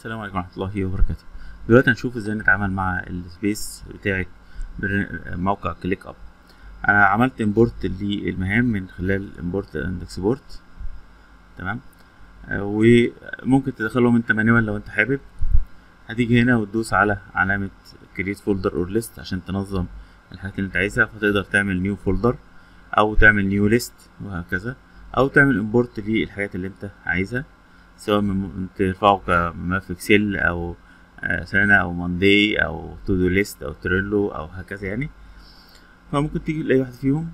السلام عليكم ورحمة الله وبركاته. دلوقتي هنشوف إزاي نتعامل مع ال space بتاعة برن- موقع ClickUp أنا عملت import للمهام من خلال import and export تمام؟ وممكن تدخلهم أنت manual لو أنت حابب. هتيجي هنا وتدوس على علامة create folder or list عشان تنظم الحاجات اللي أنت عايزها. فتقدر تعمل new folder أو تعمل new list وهكذا. أو تعمل import للحاجات اللي أنت عايزها. سواء من ترفعه كملف Excel أو آه، أسانا أو monday أو to do list أو Trello أو هكذا يعني. فممكن تيجي لأي واحد فيهم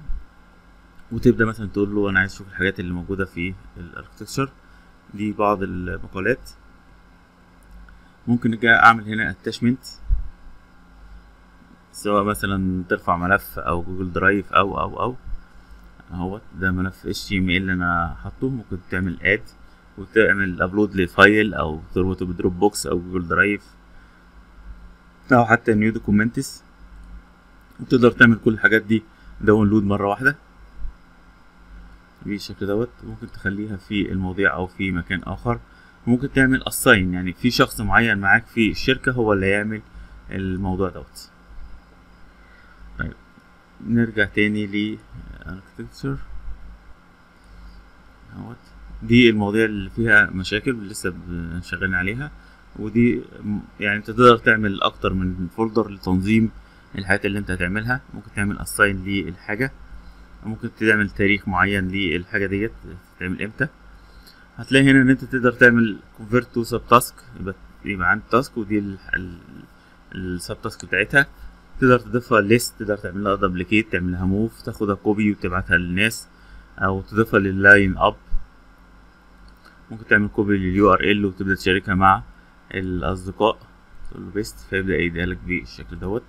وتبدأ مثلا تقول له أنا عايز أشوف الحاجات اللي موجودة في ال architecture دي بعض المقالات. ممكن أعمل هنا attachment سواء مثلا ترفع ملف أو Google Drive أو أو أو. أهوت ده ملف HTML أنا حاطه. ممكن تعمل add وتعمل upload ل file أو تربطه ب Dropbox أو Google Drive أو حتى new documents وتقدر تعمل كل الحاجات دي download مرة واحدة. بالشكل دوت ممكن تخليها في المواضيع أو في مكان آخر. ممكن تعمل assign يعني في شخص معين معاك في الشركة هو اللي يعمل الموضوع دوت. طيب نرجع تاني ل architecture. اهوت دي المواضيع اللي فيها مشاكل لسه شغالين عليها ودي يعني انت تقدر تعمل أكتر من folder لتنظيم الحاجات اللي أنت هتعملها. ممكن تعمل assign للحاجة ممكن تعمل تاريخ معين للحاجة ديت تعمل إمتى. هتلاقي هنا إن أنت تقدر تعمل convert to sub task يبقى يبقى عندك task ودي ال sub task بتاعتها. تقدر تضيفها list تقدر تعمل لها duplicate تعمل لها move تاخدها copy وتبعتها للناس أو تضيفها لل line up ممكن تعمل copy لل URL وتبدأ تشاركها مع الأصدقاء تقول له paste فيبدأ يديها لك بالشكل دوت.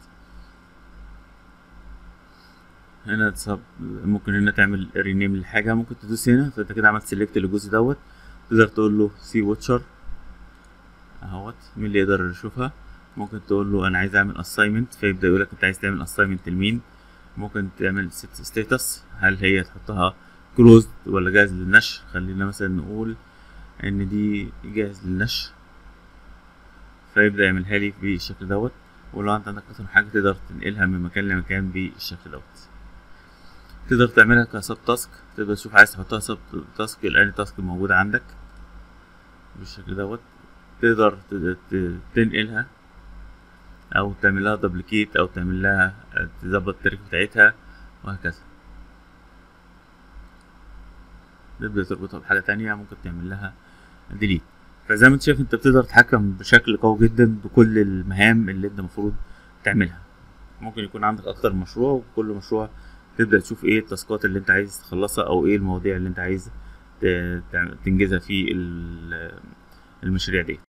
هنا تصب ممكن هنا تعمل rename للحاجة ممكن تدوس هنا فأنت كده عملت select للجزء دوت. تقدر تقول له see watcher أهوت مين اللي يقدر يشوفها؟ ممكن تقول له أنا عايز أعمل assignment فيبدأ يقول لك أنت عايز تعمل assignment لمين؟ ممكن تعمل status هل هي تحطها closed ولا جاهز للنشر؟ خلينا مثلا نقول إن دي جاهز للنشر فيبدأ يعملها لي بالشكل دوت ولو أنت عندك من حاجة تقدر تنقلها من مكان لمكان بالشكل دوت. تقدر تعملها ك sub task تقدر تشوف عايز تحطها sub task لأن task موجودة عندك بالشكل دوت. تقدر تنقلها أو تعمل لها duplicate أو تعمل لها تظبط التاريخ بتاعتها وهكذا. تبدأ تربطها بحاجة تانية ممكن تعمل لها delete فزي ما انت شايف انت بتقدر تتحكم بشكل قوي جدا بكل المهام اللي انت المفروض تعملها. ممكن يكون عندك أكتر من مشروع وكل مشروع تبدأ تشوف إيه التاسكات اللي انت عايز تخلصها أو إيه المواضيع اللي انت عايز تنجزها في ال- المشاريع دي.